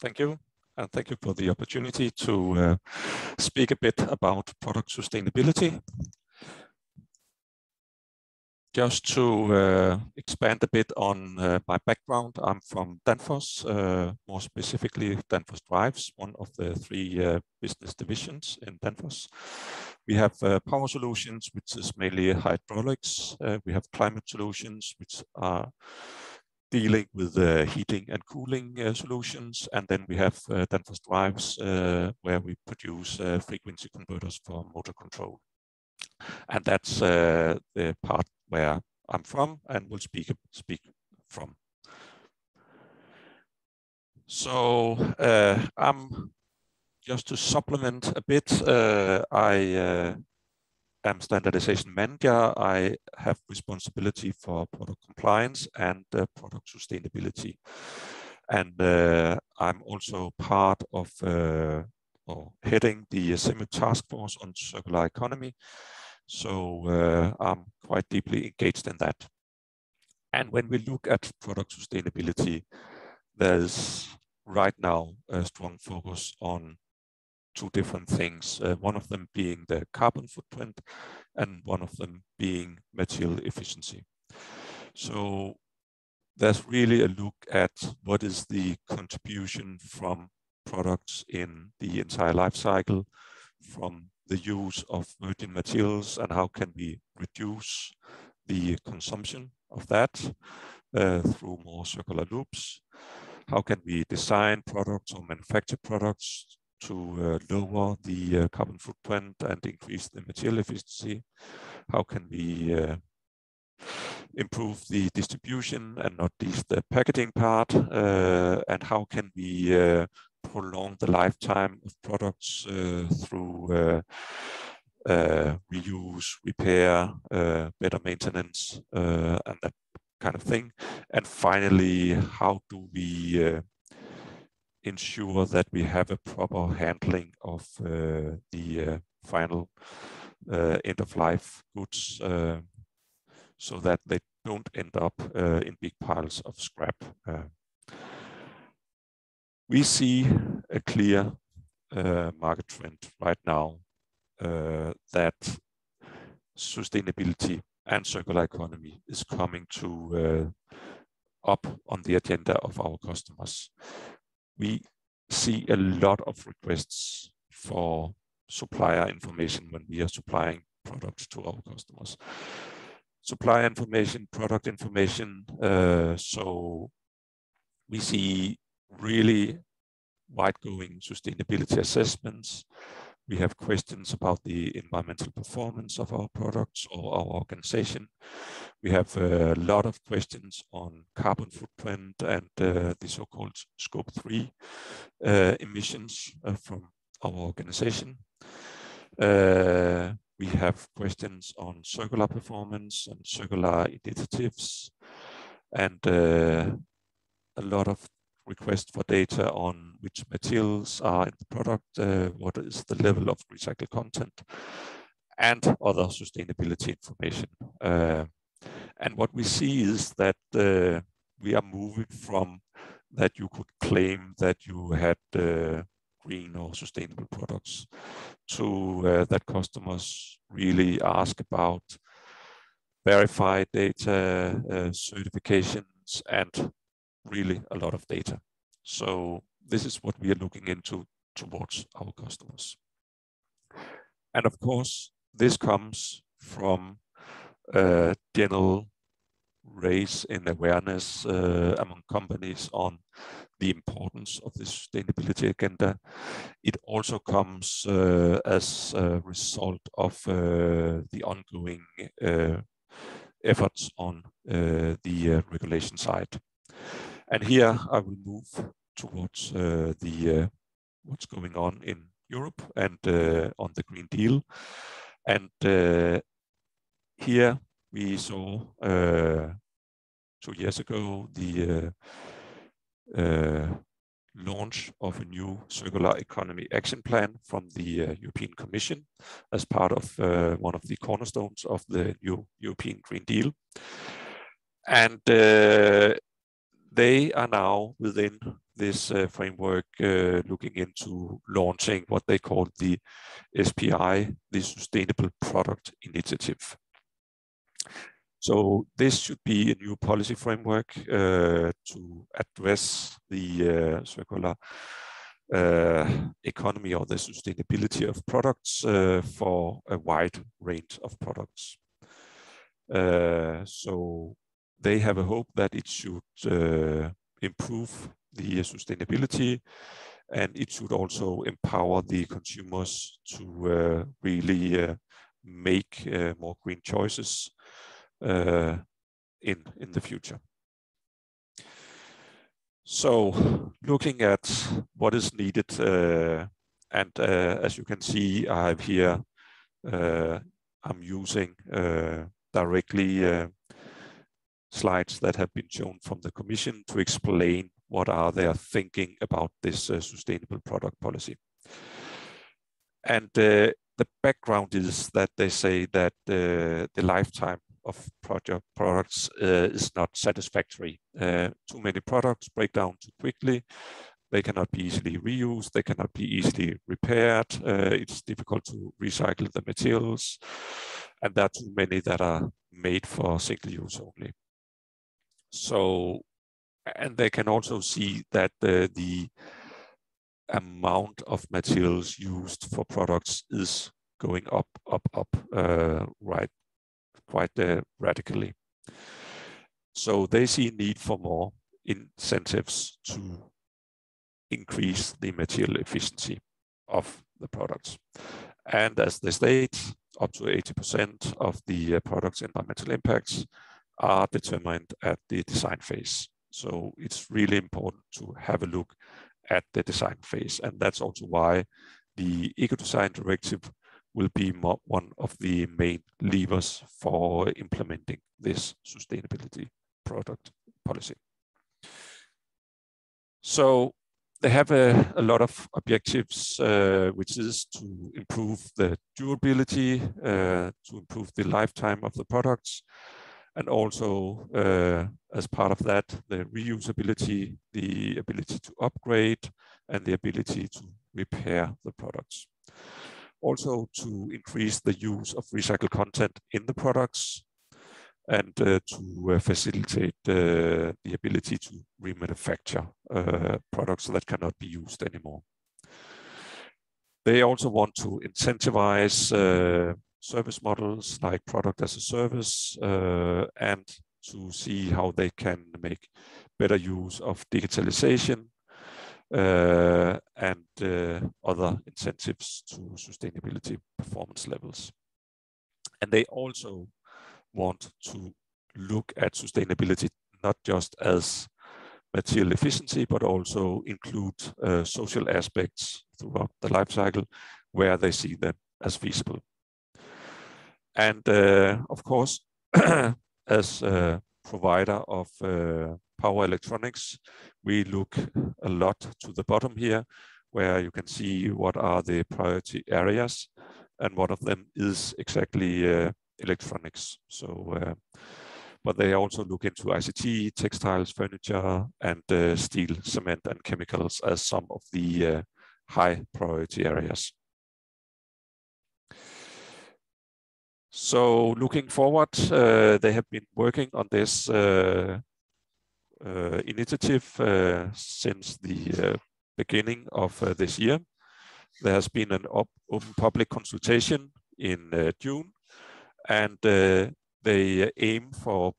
thank you. And thank you for the opportunity to uh, speak a bit about product sustainability. Just to uh, expand a bit on uh, my background, I'm from Danfoss, uh, more specifically Danfoss Drives, one of the three uh, business divisions in Danfoss. We have uh, power solutions, which is mainly hydraulics. we have climate solutions, which are dealing with uh, heating and cooling uh, solutions. And then we have uh, Danfoss Drives, uh, where we produce uh, frequency converters for motor control. And that's uh, the part where I'm from and will speak, speak from. So I'm just to supplement a bit, I am standardization manager. I have responsibility for product compliance and uh, product sustainability. And uh, I'm also part of uh, or heading the CEMEP task force on circular economy. So uh, I'm quite deeply engaged in that. And when we look at product sustainability, there's right now a strong focus on two different things, uh, one of them being the carbon footprint and one of them being material efficiency. So there's really a look at what is the contribution from products in the entire life cycle, from the use of virgin materials and how can we reduce the consumption of that uh, through more circular loops. How can we design products or manufacture products to uh, lower the uh, carbon footprint and increase the material efficiency? How can we uh, improve the distribution and not least the packaging part? and how can we prolong the lifetime of products through uh, reuse, repair, uh, better maintenance, uh, and that kind of thing. And finally, how do we ensure that we have a proper handling of uh, the uh, final uh, end of life goods so that they don't end up in big piles of scrap. we see a clear market trend right now that sustainability and circular economy is coming to uh, up on the agenda of our customers we see a lot of requests for supplier information when we are supplying products to our customers. Supplier information, product information. Uh, so we see really wide-going sustainability assessments. We have questions about the environmental performance of our products or our organization. We have a lot of questions on carbon footprint and uh, the so-called scope three uh, emissions uh, from our organization. Uh, we have questions on circular performance and circular initiatives and uh, a lot of request for data on which materials are in the product, uh, what is the level of recycled content, and other sustainability information. Uh, and what we see is that uh, we are moving from that you could claim that you had uh, green or sustainable products to uh, that customers really ask about verified data, uh, certifications, and really a lot of data. So this is what we are looking into towards our customers. And of course, this comes from a general raise in awareness uh, among companies on the importance of the sustainability agenda. It also comes uh, as a result of uh, the ongoing uh, efforts on uh, the uh, regulation side. And here I will move towards uh, the uh, what's going on in Europe and uh, on the Green Deal. And here we saw two years ago the launch of a new circular economy action plan from the uh, European Commission as part of uh, one of the cornerstones of the new European Green Deal. And uh, they are now within this uh, framework uh, looking into launching what they call the SPI, the Sustainable Product Initiative. So this should be a new policy framework uh, to address the uh, circular uh, economy or the sustainability of products uh, for a wide range of products. So they have a hope that it should uh, improve the sustainability and it should also empower the consumers to really make more green choices uh, in in the future. So looking at what is needed, uh, and uh, as you can see, I have here, uh, I'm using uh, directly uh, slides that have been shown from the Commission to explain what are they thinking about this uh, sustainable product policy. And the background is that they say that the lifetime of project products uh, is not satisfactory. Uh, too many products break down too quickly. They cannot be easily reused. They cannot be easily repaired. Uh, it's difficult to recycle the materials. And there are too many that are made for single use only. So, and they can also see that the, the amount of materials used for products is going up, up, up uh, right quite uh, radically. So they see need for more incentives to increase the material efficiency of the products. And as they state, up to 80% of the uh, product's environmental impacts are determined at the design phase. So it's really important to have a look at the design phase. And that's also why the Eco-Design Directive will be one of the main levers for implementing this sustainability product policy. So they have a, a lot of objectives, uh, which is to improve the durability, uh, to improve the lifetime of the products, and also uh, as part of that, the reusability, the ability to upgrade, and the ability to repair the products also to increase the use of recycled content in the products and uh, to uh, facilitate uh, the ability to remanufacture uh, products that cannot be used anymore. They also want to incentivize uh, service models like product as a service uh, and to see how they can make better use of digitalization uh, and uh, other incentives to sustainability performance levels. And they also want to look at sustainability not just as material efficiency, but also include uh, social aspects throughout the life cycle where they see them as feasible. And uh, of course, as a provider of uh, power electronics, we look a lot to the bottom here, where you can see what are the priority areas, and one of them is exactly uh, electronics. So, but they also look into ICT, textiles, furniture, and uh, steel, cement, and chemicals as some of the uh, high priority areas. So looking forward, uh, they have been working on this uh, uh, initiative since the beginning of this year. There has been an open public consultation in June, and they aim for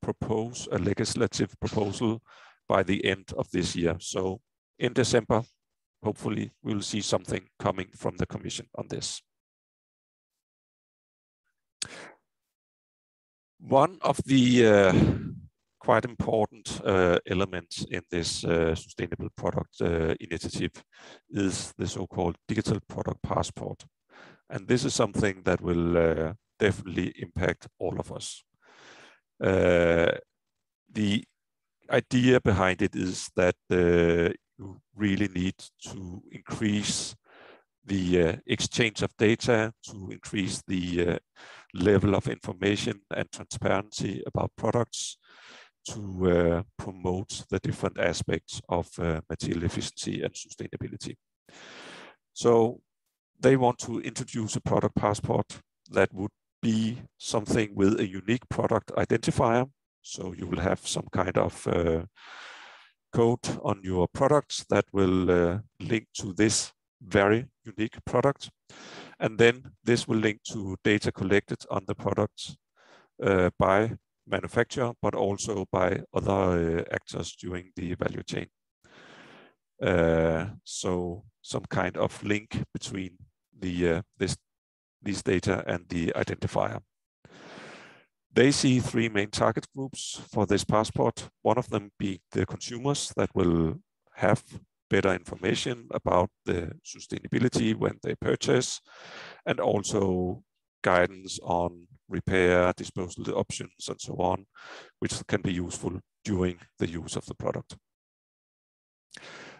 propose a legislative proposal by the end of this year. So in December, hopefully we'll see something coming from the Commission on this. One of the uh, quite important uh, element in this uh, sustainable product uh, initiative is the so-called digital product passport. And this is something that will uh, definitely impact all of us. Uh, the idea behind it is that you really need to increase the exchange of data, to increase the level of information and transparency about products, to uh, promote the different aspects of uh, material efficiency and sustainability. So they want to introduce a product passport that would be something with a unique product identifier. So you will have some kind of uh, code on your products that will uh, link to this very unique product. And then this will link to data collected on the products uh, by manufacturer, but also by other uh, actors during the value chain. Uh, so some kind of link between the uh, this these data and the identifier. They see three main target groups for this passport. One of them being the consumers that will have better information about the sustainability when they purchase, and also guidance on repair, disposal options, and so on, which can be useful during the use of the product.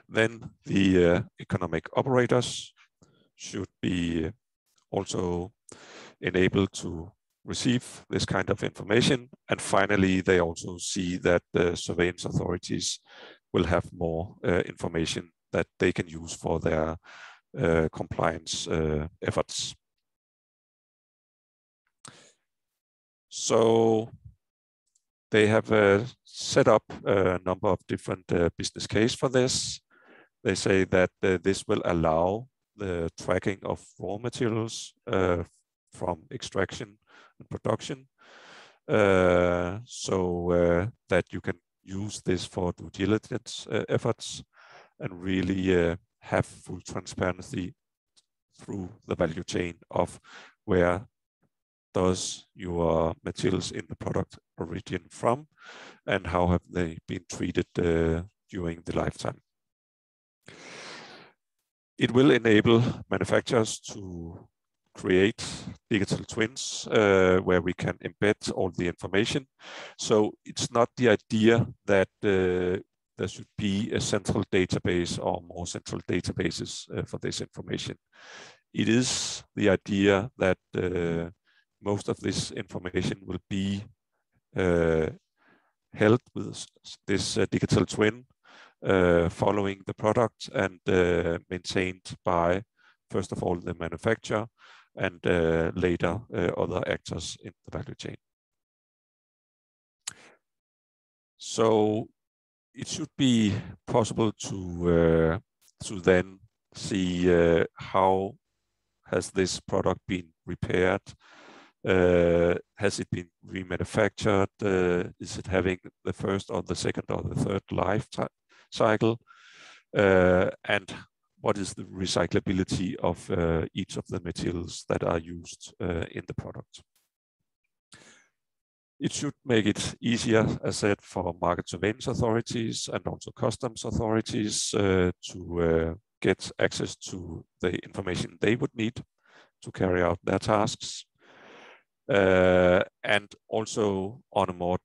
Then the uh, economic operators should be also enabled to receive this kind of information. And finally, they also see that the surveillance authorities will have more uh, information that they can use for their uh, compliance uh, efforts. So they have uh, set up a number of different uh, business case for this. They say that uh, this will allow the tracking of raw materials from extraction and production so that you can use this for due diligence efforts and really have full transparency through the value chain of where does your materials in the product origin from and how have they been treated uh, during the lifetime. It will enable manufacturers to create digital twins uh, where we can embed all the information. So it's not the idea that uh, there should be a central database or more central databases uh, for this information. It is the idea that uh, most of this information will be uh, held with this uh, digital twin following the product and maintained by, first of all, the manufacturer and uh, later uh, other actors in the value chain. So it should be possible to to then see how has this product been repaired uh, has it been remanufactured? Uh, is it having the first or the second or the third life cycle? Uh, and what is the recyclability of uh, each of the materials that are used uh, in the product? It should make it easier, as said, for market surveillance authorities and also customs authorities uh, to get access to the information they would need to carry out their tasks uh, and also on a more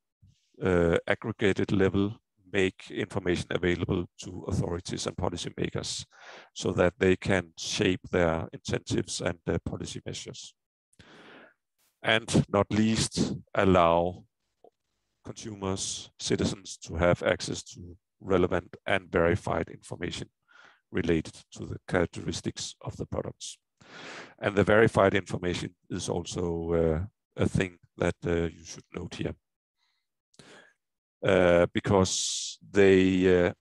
uh, aggregated level, make information available to authorities and policymakers so that they can shape their incentives and their policy measures. And not least, allow consumers, citizens to have access to relevant and verified information related to the characteristics of the products. And the verified information is also uh, a thing that uh, you should note here. Uh, because they uh,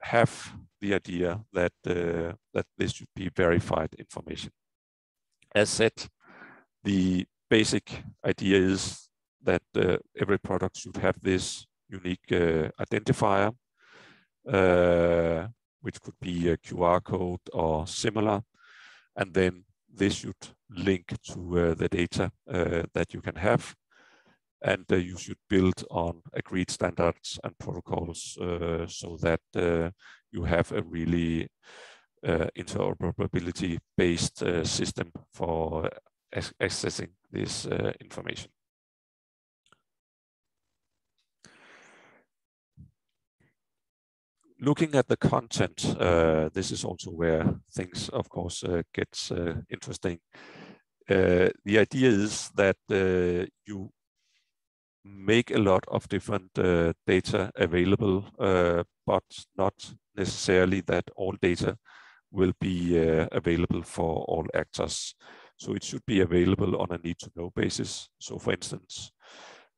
have the idea that that this should be verified information. As said, the basic idea is that uh, every product should have this unique uh, identifier, uh, which could be a QR code or similar. And then this should link to uh, the data uh, that you can have. And uh, you should build on agreed standards and protocols so that you have a really interoperability based system for accessing this information. looking at the content, uh, this is also where things, of course, uh, gets uh, interesting. Uh, the idea is that uh, you make a lot of different uh, data available, uh, but not necessarily that all data will be uh, available for all actors. So it should be available on a need-to-know basis. So for instance,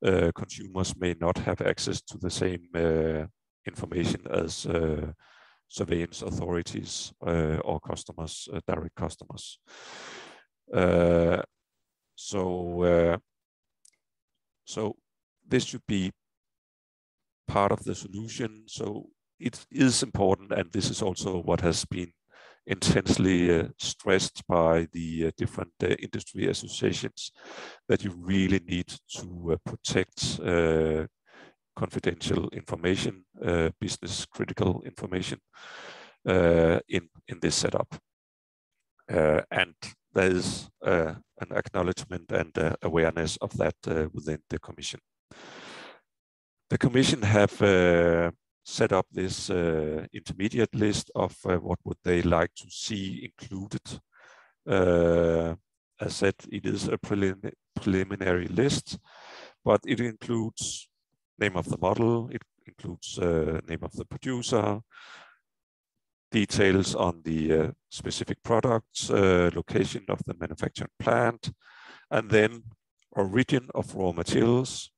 uh, consumers may not have access to the same uh, information as uh, surveillance authorities or customers, direct customers. so so this should be part of the solution. So it is important, and this is also what has been intensely uh, stressed by the uh, different uh, industry associations, that you really need to uh, protect uh, confidential information, uh, business critical information in, in this setup. and there is an acknowledgement and awareness of that within the Commission. The Commission have uh, set up this uh, intermediate list of uh, what would they like to see included. Uh, as said, it is a prelim preliminary list, but it includes name of the model, it includes uh, name of the producer, details on the uh, specific products, location of the manufacturing plant, and then origin of raw materials, uh,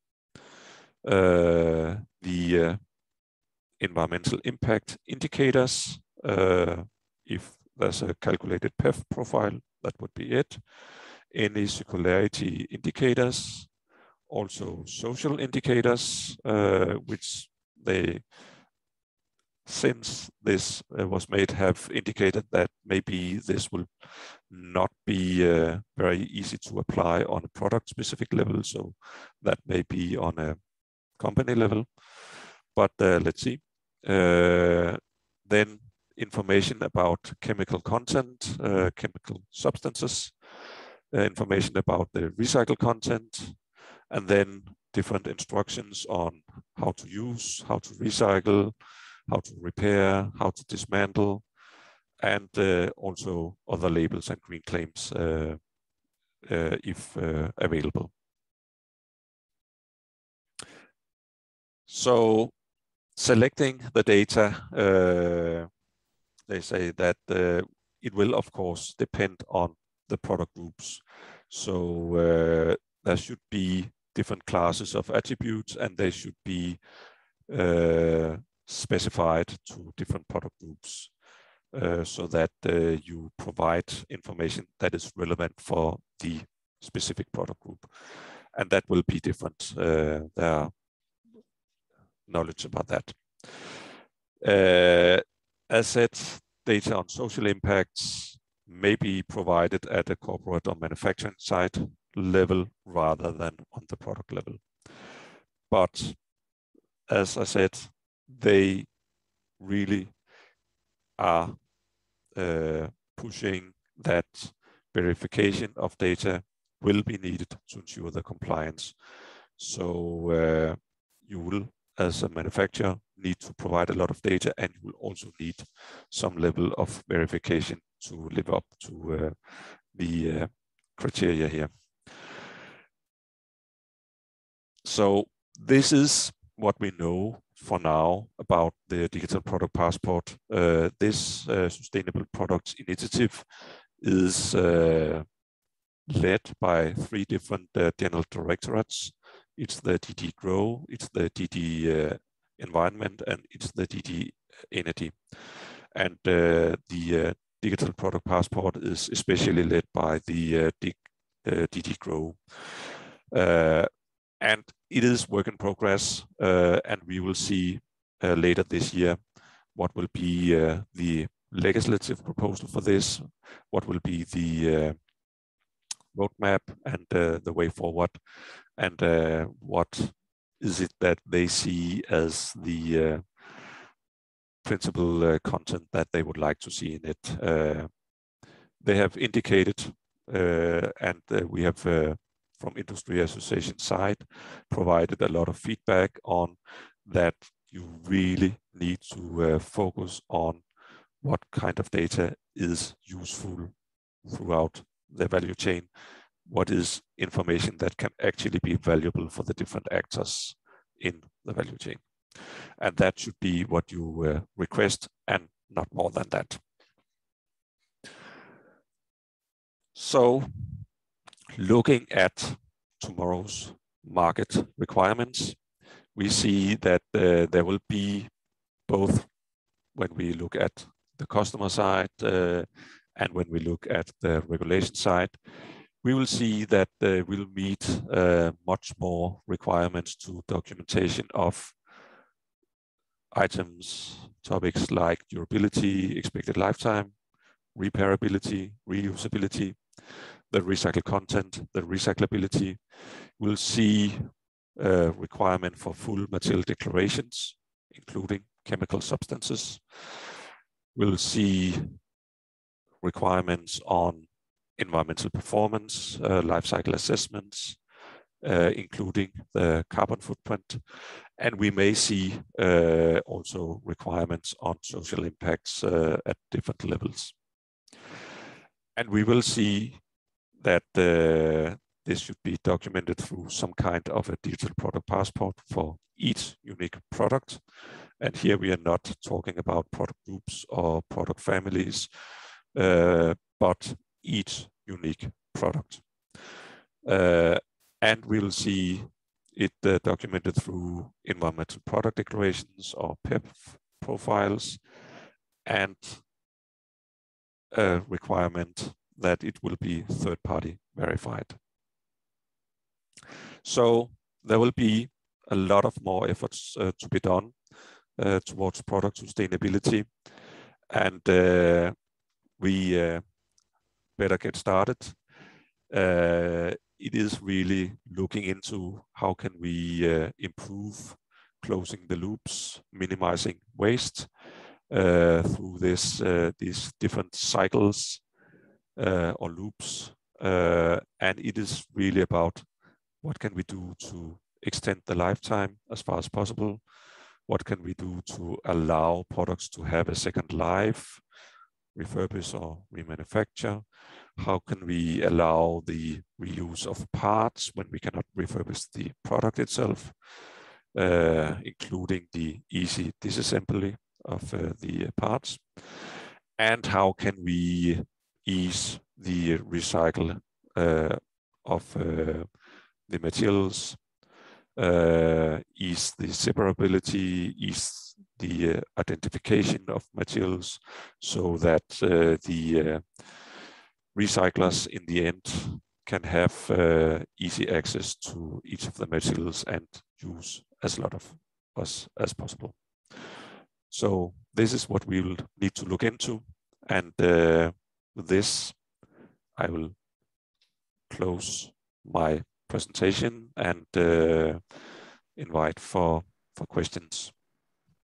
the uh, environmental impact indicators. Uh, if there's a calculated PEF profile, that would be it. Any circularity indicators, also social indicators, uh, which they, since this uh, was made, have indicated that maybe this will not be uh, very easy to apply on a product specific level. So that may be on a company level. But uh, let's see. Uh, then information about chemical content, uh, chemical substances, information about the recycled content, and then different instructions on how to use, how to recycle, how to repair, how to dismantle, and uh, also other labels and green claims uh, uh, if available. So selecting the data, uh, they say that uh, it will, of course, depend on the product groups. So uh, there should be different classes of attributes and they should be uh, specified to different product groups uh, so that uh, you provide information that is relevant for the specific product group. And that will be different. there are knowledge about that. Uh, asset data on social impacts may be provided at a corporate or manufacturing site level rather than on the product level. But as I said, they really are uh, pushing that verification of data will be needed to ensure the compliance. So uh, you will as a manufacturer need to provide a lot of data and you will also need some level of verification to live up to uh, the uh, criteria here. So this is what we know for now about the Digital Product Passport. Uh, this uh, Sustainable Products Initiative is uh, led by three different uh, general directorates it's the DG Grow, it's the DG uh, Environment, and it's the DG Energy. And uh, the uh, Digital Product Passport is especially led by the uh, DG Grow. Uh, and it is work in progress, uh, and we will see uh, later this year what will be the legislative proposal for this, what will be the roadmap and the way forward and uh, what is it that they see as the uh, principal uh, content that they would like to see in it. Uh, they have indicated, uh, and uh, we have from industry association side provided a lot of feedback on that you really need to focus on what kind of data is useful throughout the value chain what is information that can actually be valuable for the different actors in the value chain. And that should be what you uh, request and not more than that. So looking at tomorrow's market requirements, we see that uh, there will be both when we look at the customer side uh, and when we look at the regulation side, we will see that uh, we'll meet uh, much more requirements to documentation of items, topics like durability, expected lifetime, repairability, reusability, the recycled content, the recyclability. We'll see a uh, requirement for full material declarations, including chemical substances. We'll see requirements on environmental performance, uh, life cycle assessments, uh, including the carbon footprint. And we may see uh, also requirements on social impacts uh, at different levels. And we will see that uh, this should be documented through some kind of a digital product passport for each unique product. And here we are not talking about product groups or product families, but each unique product. Uh, and we'll see it uh, documented through environmental product declarations or PEP profiles and a requirement that it will be third-party verified. So there will be a lot of more efforts uh, to be done uh, towards product sustainability. And uh, we uh, better get started. Uh, it is really looking into how can we uh, improve closing the loops, minimizing waste through this these different cycles or loops. And it is really about what can we do to extend the lifetime as far as possible? What can we do to allow products to have a second life, refurbish or remanufacture? how can we allow the reuse of parts when we cannot refurbish the product itself, uh, including the easy disassembly of uh, the parts, and how can we ease the recycle uh, of uh, the materials, uh, ease the separability, ease the uh, identification of materials so that the recyclers in the end can have uh, easy access to each of the materials and use as lot of us as possible. So this is what we will need to look into. And uh, with this, I will close my presentation and uh, invite for, for questions.